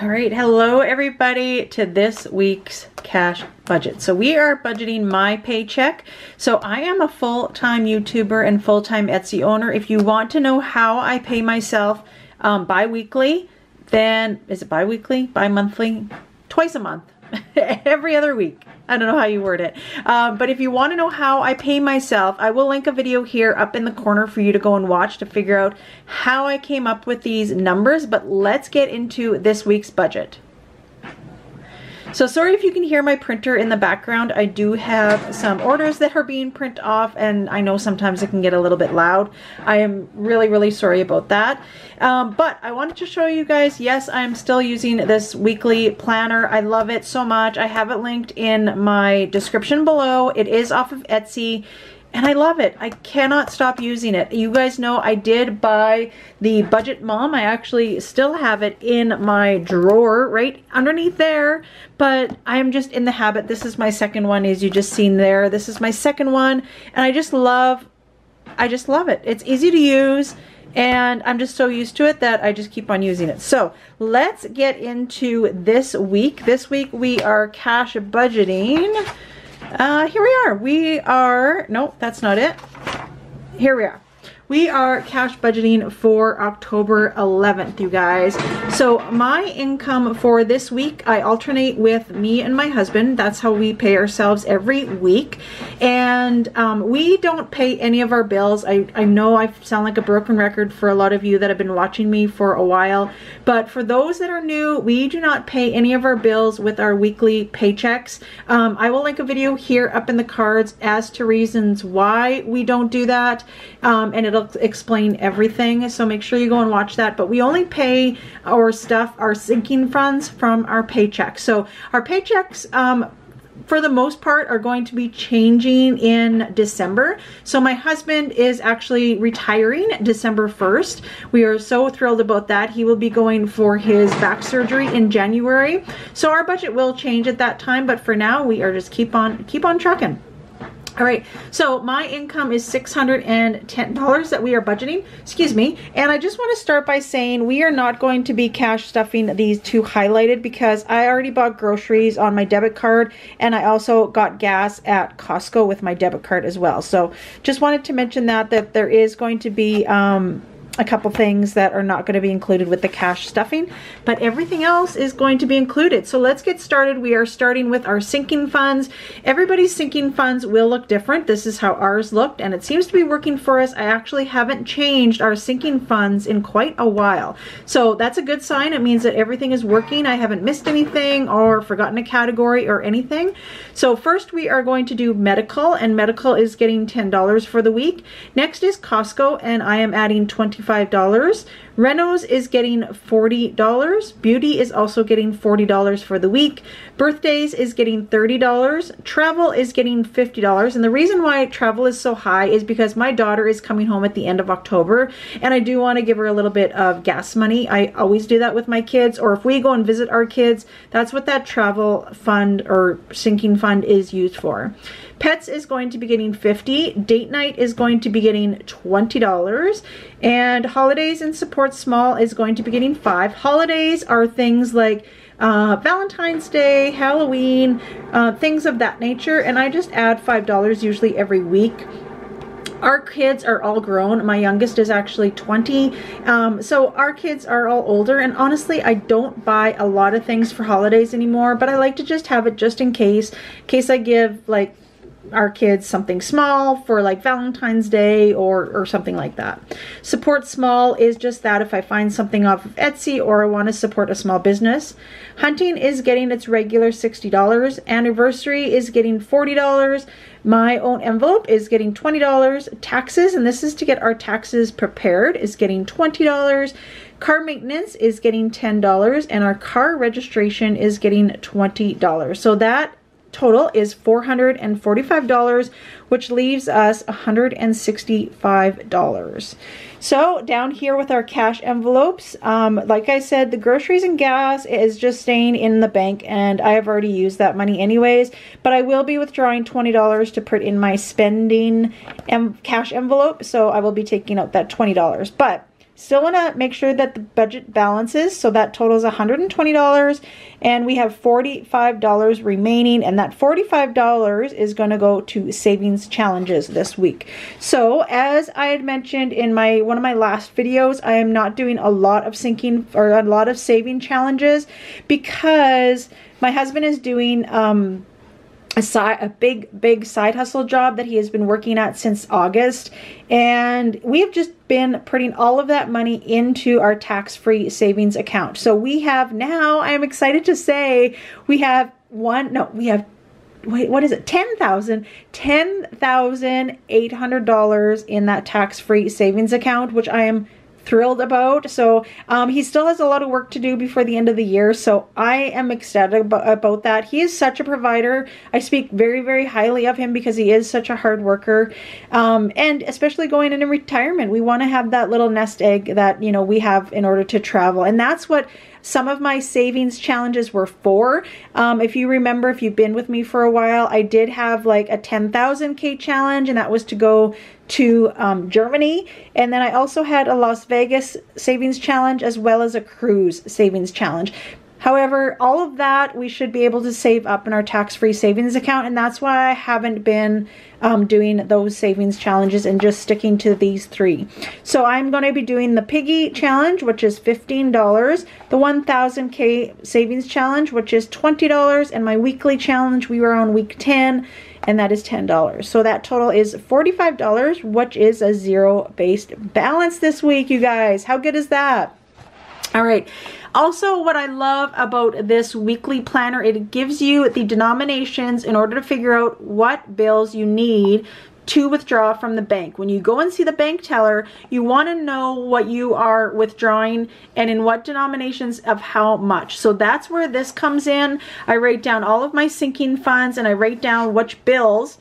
All right, hello everybody to this week's cash budget. So we are budgeting my paycheck. So I am a full-time YouTuber and full-time Etsy owner. If you want to know how I pay myself um, bi-weekly, then is it bi-weekly, bi-monthly? Twice a month, every other week. I don't know how you word it. Um, but if you want to know how I pay myself, I will link a video here up in the corner for you to go and watch to figure out how I came up with these numbers. But let's get into this week's budget. So sorry if you can hear my printer in the background. I do have some orders that are being print off and I know sometimes it can get a little bit loud. I am really, really sorry about that. Um, but I wanted to show you guys, yes, I'm still using this weekly planner. I love it so much. I have it linked in my description below. It is off of Etsy and I love it. I cannot stop using it. You guys know I did buy the Budget Mom. I actually still have it in my drawer right underneath there, but I'm just in the habit. This is my second one as you just seen there. This is my second one and I just love, I just love it. It's easy to use and I'm just so used to it that I just keep on using it. So let's get into this week. This week we are cash budgeting. Uh, here we are. We are, no, that's not it. Here we are. We are cash budgeting for October 11th, you guys. So my income for this week, I alternate with me and my husband. That's how we pay ourselves every week. And um, we don't pay any of our bills. I, I know I sound like a broken record for a lot of you that have been watching me for a while. But for those that are new, we do not pay any of our bills with our weekly paychecks. Um, I will link a video here up in the cards as to reasons why we don't do that. Um, and it'll it'll explain everything. So make sure you go and watch that. But we only pay our stuff, our sinking funds from our paychecks. So our paychecks, um, for the most part are going to be changing in December. So my husband is actually retiring December 1st. We are so thrilled about that. He will be going for his back surgery in January. So our budget will change at that time, but for now we are just keep on keep on trucking. All right, so my income is $610 that we are budgeting, excuse me, and I just want to start by saying we are not going to be cash stuffing these two highlighted because I already bought groceries on my debit card and I also got gas at Costco with my debit card as well. So just wanted to mention that, that there is going to be um, a couple things that are not going to be included with the cash stuffing, but everything else is going to be included. So let's get started. We are starting with our sinking funds. Everybody's sinking funds will look different. This is how ours looked, and it seems to be working for us. I actually haven't changed our sinking funds in quite a while. So that's a good sign. It means that everything is working. I haven't missed anything or forgotten a category or anything. So first we are going to do medical, and medical is getting $10 for the week. Next is Costco, and I am adding 25 $55. Renos is getting $40. Beauty is also getting $40 for the week. Birthdays is getting $30. Travel is getting $50. And the reason why travel is so high is because my daughter is coming home at the end of October and I do want to give her a little bit of gas money. I always do that with my kids or if we go and visit our kids, that's what that travel fund or sinking fund is used for. Pets is going to be getting 50. Date night is going to be getting $20. And holidays and support small is going to be getting 5. Holidays are things like uh, Valentine's Day, Halloween, uh, things of that nature. And I just add $5 usually every week. Our kids are all grown. My youngest is actually 20. Um, so our kids are all older. And honestly, I don't buy a lot of things for holidays anymore. But I like to just have it just in case. In case I give like our kids something small for like Valentine's Day or, or something like that. Support small is just that if I find something off of Etsy or I want to support a small business. Hunting is getting its regular $60. Anniversary is getting $40. My own envelope is getting $20. Taxes, and this is to get our taxes prepared, is getting $20. Car maintenance is getting $10 and our car registration is getting $20. So that total is $445, which leaves us $165. So down here with our cash envelopes, um, like I said, the groceries and gas is just staying in the bank and I have already used that money anyways, but I will be withdrawing $20 to put in my spending cash envelope. So I will be taking out that $20. But Still want to make sure that the budget balances. So that totals $120 and we have $45 remaining and that $45 is going to go to savings challenges this week. So as I had mentioned in my one of my last videos, I am not doing a lot of sinking or a lot of saving challenges because my husband is doing um, a, side, a big, big side hustle job that he has been working at since August. And we have just been putting all of that money into our tax-free savings account. So we have now, I am excited to say, we have one, no, we have wait, what is it? Ten thousand, ten thousand eight hundred dollars in that tax-free savings account, which I am thrilled about. So um, he still has a lot of work to do before the end of the year. So I am ecstatic about, about that. He is such a provider. I speak very, very highly of him because he is such a hard worker. Um, and especially going into retirement, we want to have that little nest egg that, you know, we have in order to travel. And that's what some of my savings challenges were for. Um, if you remember, if you've been with me for a while, I did have like a 10,000K challenge and that was to go to um, Germany. And then I also had a Las Vegas savings challenge as well as a cruise savings challenge. However, all of that we should be able to save up in our tax-free savings account and that's why I haven't been um, doing those savings challenges and just sticking to these three. So I'm going to be doing the Piggy challenge which is $15, the 1000k savings challenge which is $20 and my weekly challenge we were on week 10 and that is $10. So that total is $45 which is a zero based balance this week you guys. How good is that? All right. Also, what I love about this weekly planner, it gives you the denominations in order to figure out what bills you need to withdraw from the bank. When you go and see the bank teller, you want to know what you are withdrawing and in what denominations of how much. So that's where this comes in. I write down all of my sinking funds and I write down which bills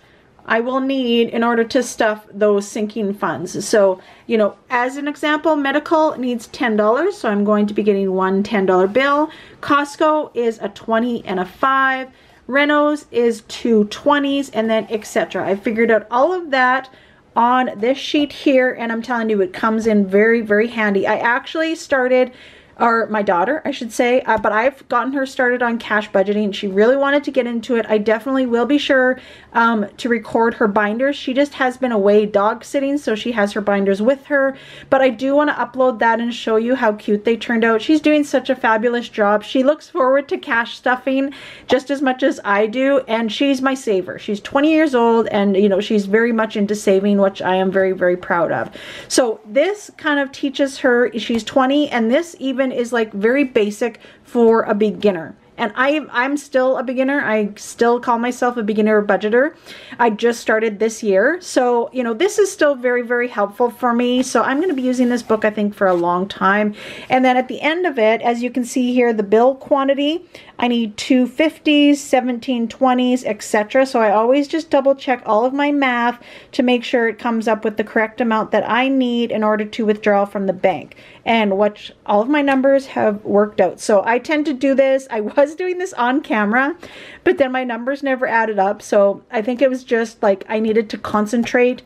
I will need in order to stuff those sinking funds. So, you know, as an example, medical needs $10, so I'm going to be getting one $10 bill. Costco is a 20 and a 5. Renos is two 20s and then etc. I figured out all of that on this sheet here and I'm telling you it comes in very, very handy. I actually started or my daughter, I should say, uh, but I've gotten her started on cash budgeting. She really wanted to get into it. I definitely will be sure um, to record her binders. She just has been away dog sitting, so she has her binders with her, but I do want to upload that and show you how cute they turned out. She's doing such a fabulous job. She looks forward to cash stuffing just as much as I do, and she's my saver. She's 20 years old, and you know, she's very much into saving, which I am very, very proud of. So this kind of teaches her, she's 20, and this even is like very basic for a beginner and I, I'm still a beginner. I still call myself a beginner budgeter. I just started this year. So, you know, this is still very, very helpful for me. So I'm going to be using this book, I think, for a long time. And then at the end of it, as you can see here, the bill quantity, I need two 50s, 17 20s, etc. So I always just double check all of my math to make sure it comes up with the correct amount that I need in order to withdraw from the bank. And what all of my numbers have worked out. So I tend to do this. I was doing this on camera, but then my numbers never added up. So I think it was just like I needed to concentrate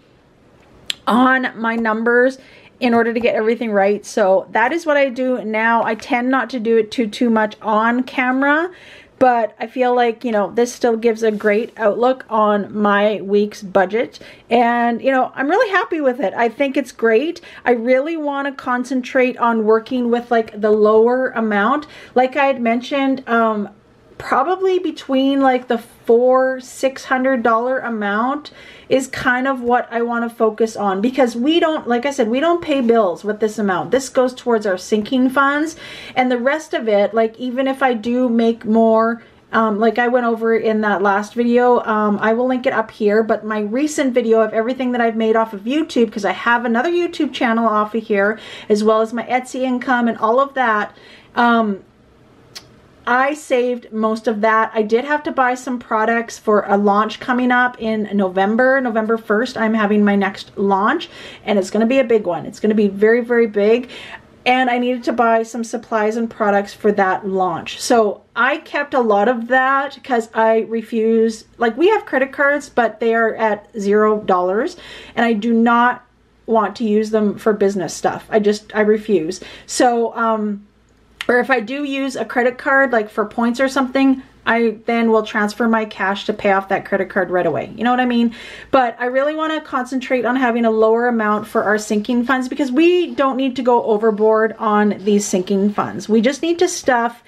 on my numbers in order to get everything right. So that is what I do now. I tend not to do it too, too much on camera, but I feel like, you know, this still gives a great outlook on my week's budget. And, you know, I'm really happy with it. I think it's great. I really want to concentrate on working with like the lower amount. Like I had mentioned, um, probably between like the four six hundred dollar amount is kind of what I want to focus on because we don't like I said we don't pay bills with this amount. This goes towards our sinking funds and the rest of it like even if I do make more um, like I went over in that last video um, I will link it up here but my recent video of everything that I've made off of YouTube because I have another YouTube channel off of here as well as my Etsy income and all of that um, I saved most of that. I did have to buy some products for a launch coming up in November, November 1st. I'm having my next launch and it's going to be a big one. It's going to be very, very big. And I needed to buy some supplies and products for that launch. So I kept a lot of that because I refuse, like we have credit cards, but they are at zero dollars. And I do not want to use them for business stuff. I just, I refuse. So, um, or if I do use a credit card, like for points or something, I then will transfer my cash to pay off that credit card right away. You know what I mean? But I really want to concentrate on having a lower amount for our sinking funds because we don't need to go overboard on these sinking funds. We just need to stuff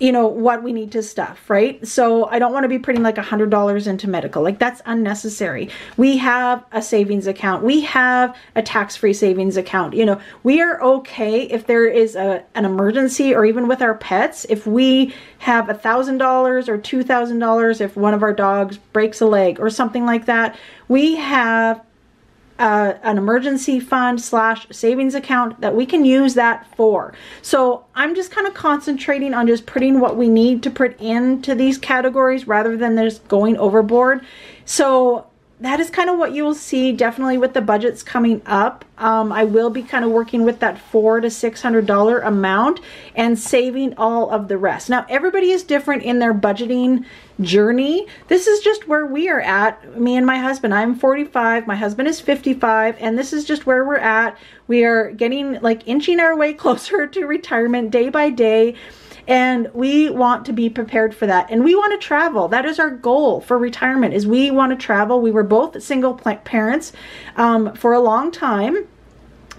you know, what we need to stuff, right? So I don't want to be putting like a hundred dollars into medical. Like that's unnecessary. We have a savings account. We have a tax-free savings account. You know, we are okay if there is a, an emergency or even with our pets, if we have a thousand dollars or two thousand dollars, if one of our dogs breaks a leg or something like that, we have uh, an emergency fund slash savings account that we can use that for. So I'm just kind of concentrating on just putting what we need to put into these categories rather than just going overboard. So that is kind of what you will see definitely with the budgets coming up. Um, I will be kind of working with that four to six hundred dollar amount and saving all of the rest. Now everybody is different in their budgeting journey. This is just where we are at. Me and my husband. I'm 45. My husband is 55, and this is just where we're at. We are getting like inching our way closer to retirement day by day and we want to be prepared for that. And we want to travel. That is our goal for retirement is we want to travel. We were both single parents um, for a long time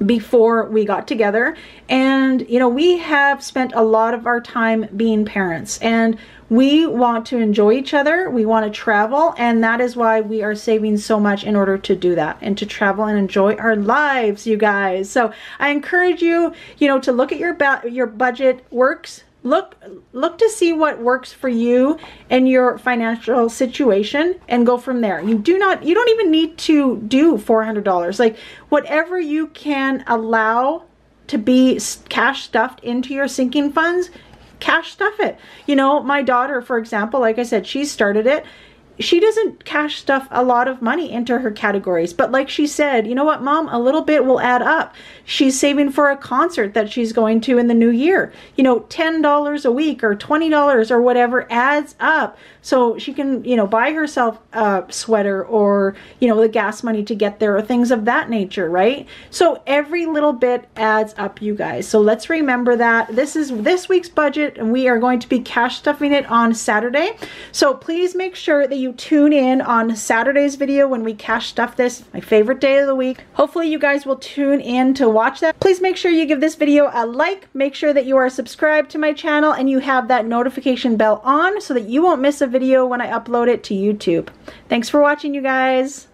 before we got together. And you know we have spent a lot of our time being parents. And we want to enjoy each other. We want to travel. And that is why we are saving so much in order to do that and to travel and enjoy our lives you guys. So i encourage you you know to look at your your budget works look look to see what works for you and your financial situation and go from there. You do not you don't even need to do $400 like whatever you can allow to be cash stuffed into your sinking funds cash stuff it. You know my daughter for example like i said she started it she doesn't cash stuff a lot of money into her categories. But like she said, you know what, mom, a little bit will add up. She's saving for a concert that she's going to in the new year. You know, $10 a week or $20 or whatever adds up. So she can, you know, buy herself a sweater or, you know, the gas money to get there or things of that nature, right? So every little bit adds up, you guys. So let's remember that. This is this week's budget and we are going to be cash stuffing it on Saturday. So please make sure that you tune in on Saturday's video when we cash stuff this, my favorite day of the week. Hopefully you guys will tune in to watch that. Please make sure you give this video a like, make sure that you are subscribed to my channel and you have that notification bell on so that you won't miss a video when I upload it to YouTube. Thanks for watching you guys.